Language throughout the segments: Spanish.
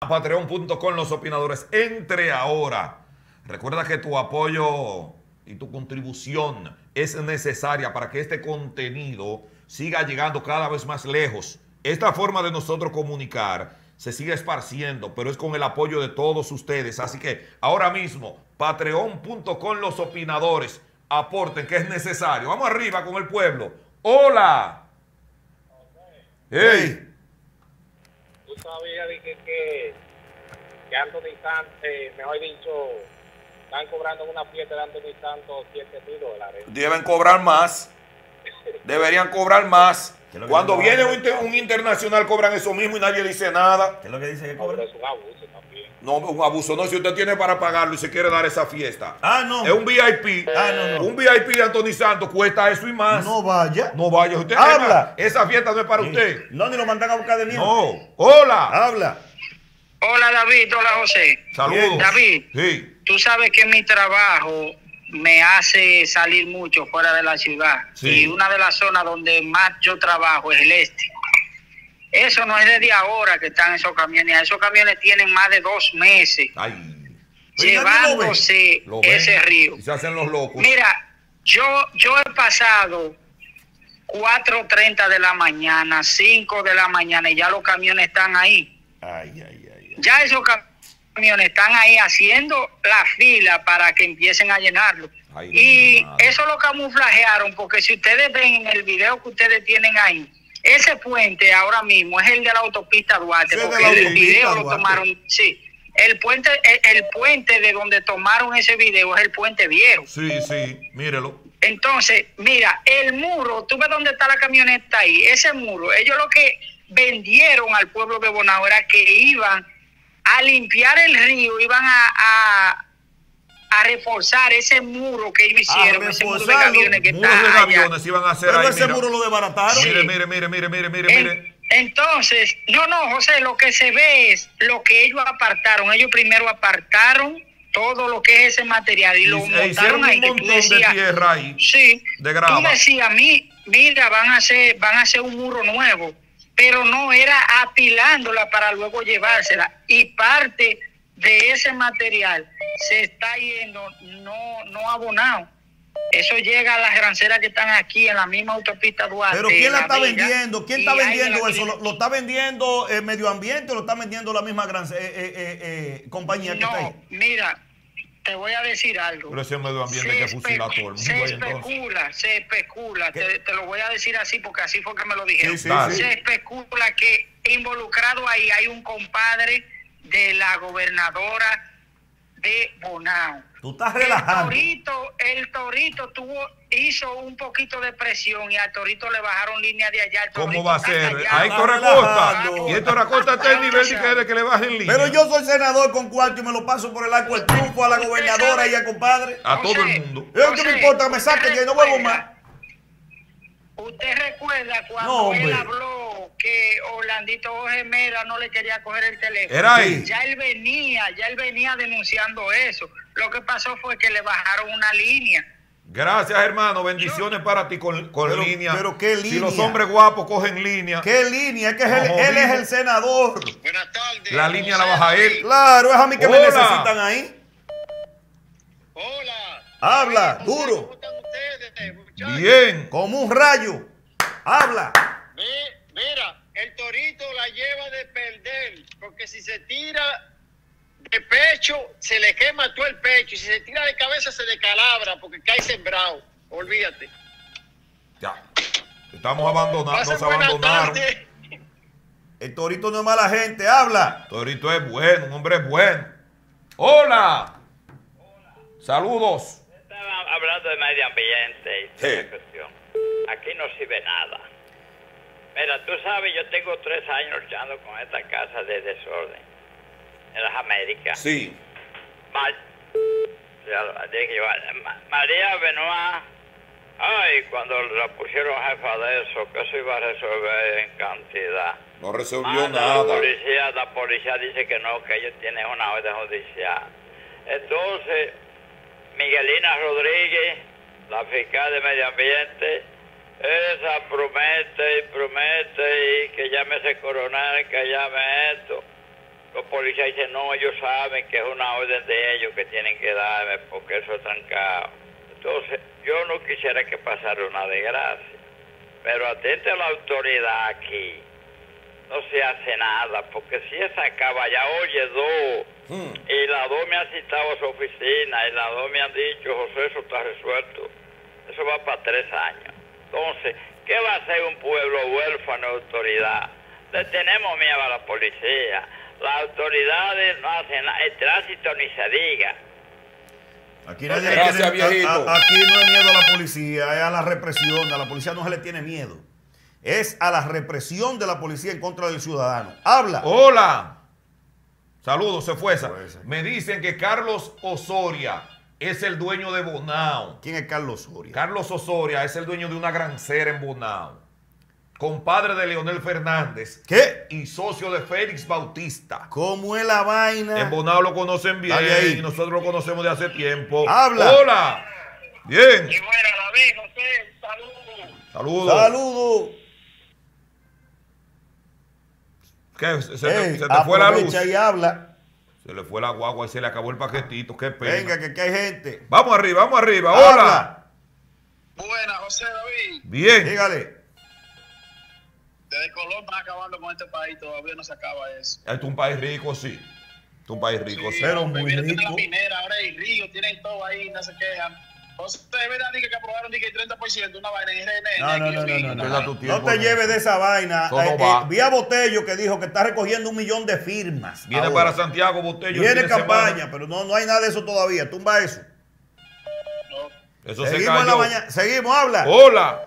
Patreon.com los opinadores. Entre ahora. Recuerda que tu apoyo y tu contribución es necesaria para que este contenido siga llegando cada vez más lejos. Esta forma de nosotros comunicar se sigue esparciendo, pero es con el apoyo de todos ustedes. Así que ahora mismo, patreon.com los opinadores aporten que es necesario. Vamos arriba con el pueblo. Hola. Hey. Sabías que, que, que Anthony Santos, eh, mejor dicho, están cobrando una fiesta de Anthony Santos 7 mil dólares. Deben cobrar más. Deberían cobrar más. Cuando viene un, un, internacional cobran eso mismo y nadie dice nada. ¿Qué es lo que dice que cobra? es un abuso también. No, un abuso no. Si usted tiene para pagarlo y se quiere dar esa fiesta. Ah, no. Es un VIP. Ah, no, no. Un VIP de Anthony Santos cuesta eso y más. No vaya. No vaya. Usted Habla. Esa fiesta no es para Sí. usted. No, ni lo mandan a buscar de mí. No. Hola. Habla. Hola David, hola José. Saludos. David, Sí. tú sabes que mi trabajo me hace salir mucho fuera de la ciudad. Sí. Y una de las zonas donde más yo trabajo es el este. Eso no es desde ahora que están esos camiones. Esos camiones tienen más de dos meses Ay. Lo llevándose Lo ese río. Y se hacen los locos. Mira, yo, yo he pasado 4.30 de la mañana, 5 de la mañana y ya los camiones están ahí. Ay. ay. ya esos camiones están ahí haciendo la fila para que empiecen a llenarlo. Ay, y madre. eso lo camuflajearon porque si ustedes ven en el video que ustedes tienen ahí, ese puente ahora mismo es el de la autopista Duarte, Sí, porque el video lo tomaron, sí, el puente, el, el puente de donde tomaron ese video es el puente viejo. Sí, sí. Mírelo. Entonces, mira, el muro, tú ves dónde está la camioneta ahí, ese muro, ellos lo que vendieron al pueblo de Bonao era que iban a limpiar el río, iban a, a, a reforzar ese muro que ellos hicieron, ese muro de camiones que Muros está de allá. iban a hacer Pero ahí. ese mira. muro lo desbarataron. Mire, mire, mire, mire, mire, mire, En- mire. entonces, no, no, José, lo que se ve es lo que ellos apartaron. Ellos primero apartaron todo lo que es ese material y, Y- lo e hicieron montaron ahí. un que tú montón de decías, tierra ahí. Sí. de grava. Tú decías, mi, mira, van a hacer, van a hacer un muro nuevo, pero no era apilándola para luego llevársela. Y parte de ese material se está yendo no, no abonado. Eso llega a las granceras que están aquí en la misma autopista Duarte. Pero ¿quién la está Villa, vendiendo? ¿Quién está vendiendo eso? ¿Lo, está vendiendo el medio ambiente o lo está vendiendo la misma gran eh, eh, eh, eh, compañía que está ahí? No, mira, te voy a decir algo. Pero ese medio ambiente que Se fusila a espe- todo el Se mundo. especula, se especula, te, te lo voy a decir así porque así fue que me lo dijeron. Sí, sí, Dale. sí. Se especula que involucrado ahí hay un compadre de la gobernadora de Bonao. Tú estás El relajando. torito, el torito tuvo, hizo un poquito de presión y al torito le bajaron línea de allá. ¿Cómo va a ser? callado. Ahí relajando. Y el Coracosta está en nivel de que, que le bajen línea. Pero yo soy senador con cuarto y me lo paso por el arco del triunfo a la gobernadora y al compadre. A todo el mundo. Eh, ¿Qué me importa? Me saquen ¿usted y no vuelvo recuerda- más. ¿Usted recuerda cuando No, él habló que Orlandito Jorge Mera no le quería coger el teléfono? Era ahí. Ya él venía, ya él venía denunciando eso. Lo que pasó fue que le bajaron una línea. Gracias, hermano. Bendiciones para ti con, con Pero- línea. pero ¿qué Si los línea? hombres guapos cogen línea, ¿Qué línea? Es que es él, No, él es el senador. Buenas tardes. la línea la baja él. Claro, es a mí que me necesitan ahí. Hola. Habla, ¿Cómo duro. están ustedes, muchachos? Bien. Como un rayo. Habla. Ve- Mira, el torito la lleva de perder, porque si se tira de pecho, se le quema todo el pecho, y si se tira de cabeza, se descalabra, porque cae sembrado. Olvídate. Ya. Estamos abandonados. Nos abandonaron. El torito no es mala gente. Habla. Torito es bueno, un hombre es bueno. Hola. Saludos. Estaban hablando de medio ambiente y toda Sí. la cuestión. Aquí no sirve nada. Mira, tú sabes, yo tengo tres años luchando con esta casa de desorden en las Américas. Sí. María Benoit, ay, cuando la pusieron jefa de eso, que eso iba a resolver en cantidad. No resolvió Manda La nada. policía, la policía dice que no, que ellos tienen una orden judicial. Entonces, Miguelina Rodríguez, la fiscal de Medio Ambiente, esa promete y promete y que llame ese coronel, que llame esto. Los policías dicen, no, ellos saben que es una orden de ellos que tienen que darme porque eso es trancado. Entonces, yo no quisiera que pasara una desgracia. Pero atente a la autoridad aquí. No se hace nada, porque si esa acaba ya, oye, dos, y las dos me han citado a su oficina, y las dos me han dicho, José, eso está resuelto. Eso va para tres años. Entonces, ¿qué va a hacer un pueblo huérfano de autoridad? Le tenemos miedo a la policía. Las autoridades no hacen nada. El tránsito ni se diga. Aquí, nadie Gracias, tiene- a- viejito. a- aquí no es miedo a la policía, es a la represión. A la policía no se le tiene miedo. Es a la represión de la policía en contra del ciudadano. Habla. Hola. Saludos, se fue esa. Me dicen que Carlos Osoria es el dueño de Bonao. ¿Quién es Carlos Soria? Carlos Osoria es el dueño de una grancera en Bonao. Compadre de Leonel Fernández ¿Qué? y socio de Félix Bautista. ¿Cómo es la vaina? En Bonao lo conocen bien Dale ahí. y nosotros lo conocemos de hace tiempo. Habla. Hola. Bien. Y buena, David, José, saludos. Saludos. Saludos. ¿Qué? ¿Se, se te- Ey, se te fue la luz? y habla. Se le fue la guagua y se le acabó el paquetito. Qué pena. Venga, que aquí hay gente. Vamos arriba, vamos arriba. Hola. Habla. Buena, José David. Bien. Dígale. Desde Colón va acabando con este país, todavía no se acaba eso. Este es un país rico, sí. Este es un país rico, sí. Pero muy Mira, tienen rico. la minera, ahora hay río, tienen todo ahí, no se quejan. José, es verdad dije, que aprobaron dije, el 30%, una vaina en. No, no, no, no, no, no. te lleves de esa vaina. Eh, eh, vi a Botello que dijo que está recogiendo un millón de firmas. Viene ahora. para Santiago Botello. el Viene de campaña, semana. pero no, no hay nada de eso todavía. Tumba eso. Eso se Seguimos en la cayó. mañana. Seguimos, habla. Hola.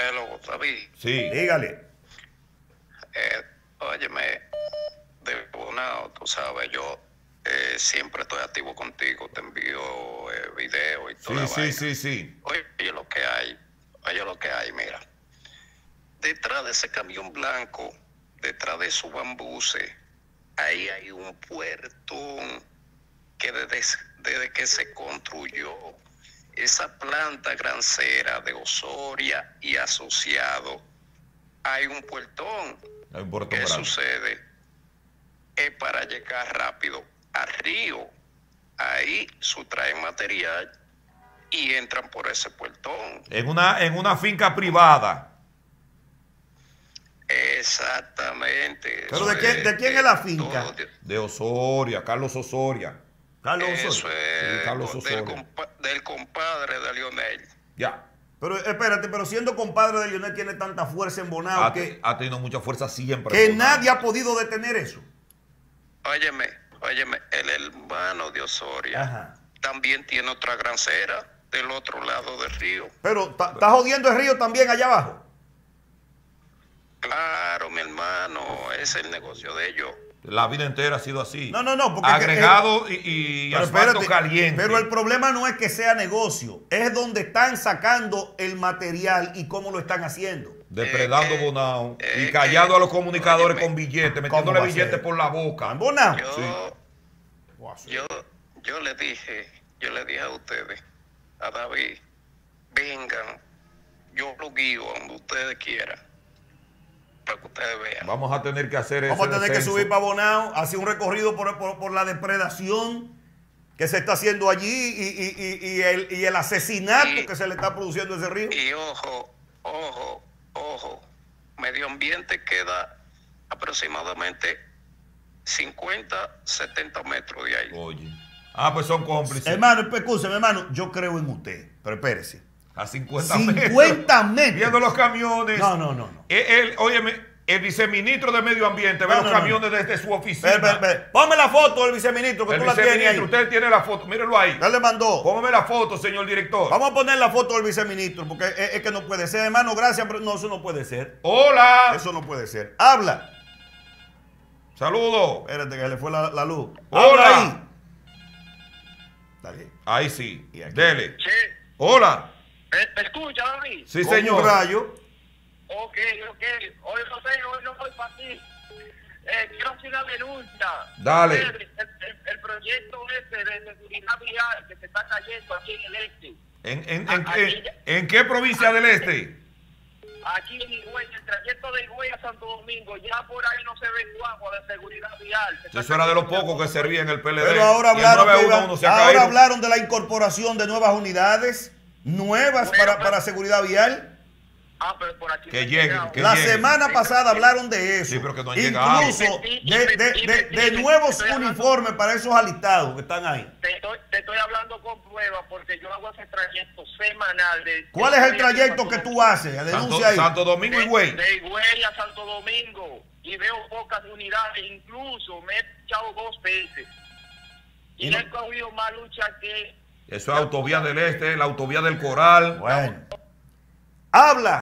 Hello, David. Sí. Dígale. Eh, óyeme, de Bonao, tú sabes, yo eh, siempre estoy activo contigo, te envío eh, videos y Sí, toda la sí, vaina. sí, sí. Oye lo que hay, oye lo que hay, mira. Detrás de ese camión blanco, detrás de esos bambuses, ahí hay un puertón que desde, desde que se construyó esa planta grancera de Osoria y asociado, hay un puertón. Hay un ¿Qué grande. sucede? Es para llegar rápido al río. Ahí sustraen material y entran por ese puertón. En una, en una finca privada. Exactamente. ¿Pero de quién- de quién es la finca? todo De Osoria, Carlos Osoria. Carlos Eso Osorio. es Sí, Carlos del, Osorio. compa- del compadre de Lionel. Ya. Pero espérate, pero siendo compadre de Lionel tiene tanta fuerza en Bonao Ha, que, ha tenido mucha fuerza siempre. que nadie ha podido detener eso. Óyeme, óyeme, el hermano de Osoria Ajá. también tiene otra grancera del otro lado del río. Pero ¿está está jodiendo el río también allá abajo. Claro, mi hermano, es el negocio de ellos. La vida entera ha sido así. No, no, no, porque- Agregado y, y Pero asfalto espérate, caliente. Pero el problema no es que sea negocio, es donde están sacando el material y cómo lo están haciendo. Depredando Eh, eh, Bonao eh, y callando eh, a los comunicadores óyeme. con billetes, ¿Cómo metiéndole billetes por la boca. ¿Están Bonao? Yo, Sí. yo, yo le dije, yo le dije a ustedes, a David, vengan, yo lo guío a donde ustedes quieran, para que ustedes vean. Vamos a tener que hacer Vamos a tener que subir para Bonao, hacer un recorrido por, por- por la depredación que se está haciendo allí y, y- y- y el, y el asesinato Y- que se le está produciendo a ese río. Y ojo, ojo, ojo, medio ambiente queda aproximadamente 50, 70 metros de ahí. Oye. Ah, pues son cómplices. Hermano, escúcheme, hermano, yo creo en usted, pero espérese. A 50, 50 metros. Viendo los camiones. No, no, no, no. El, el- óyeme, el viceministro de Medio Ambiente ve No, los no, no, camiones desde su oficina. Espera. Ponme la foto del viceministro que El tú la tienes ahí. usted tiene la foto, mírenlo ahí. Ya le mandó. Póngame la foto, señor director. Vamos a poner la foto del viceministro, porque es, es que no puede ser, hermano, gracias, pero no, eso no puede ser. Hola. Eso no puede ser. Habla. Saludos. Espérate que le fue la, la luz. Hola. Habla ahí. Dale. Ahí sí. Y aquí. Dele. Sí. Hola. ¿Me, me escucha, David? Sí, señor. Un rayo. Ok, ok. Hoy no sé, hoy no voy para ti. Eh, quiero hacer una denuncia. Dale. El, el- proyecto este de seguridad vial que se está cayendo aquí en el este. ¿En, en, Ah, en, aquí en- ya- en qué provincia del este? aquí en Higüey, el trayecto de Higüey a Santo Domingo, ya por ahí no se ve guagua de seguridad vial. Se Eso era de lo cayendo poco que servía en el PLD. Pero ahora hablaron, que 911 iban- se ha ahora caído. hablaron de la incorporación de nuevas unidades, nuevas Bueno, para, para seguridad vial. Ah, pero por aquí Que lleguen, que La lleguen. semana pasada hablaron de eso. Sí, pero que no han llegado. Incluso de, de- nuevos uniformes para esos alistados que están ahí. Te estoy, te estoy hablando con pruebas porque yo hago ese trayecto semanal. De, ¿Cuál es el trayecto que tú haces? Santo, Denuncia ahí. Santo Domingo y Güey. De Higüey a Santo Domingo y veo pocas unidades, incluso me he echado dos veces. Y, Y no- he cogido más lucha que Eso es autovía del Este, la autovía del Coral. Bueno. Habla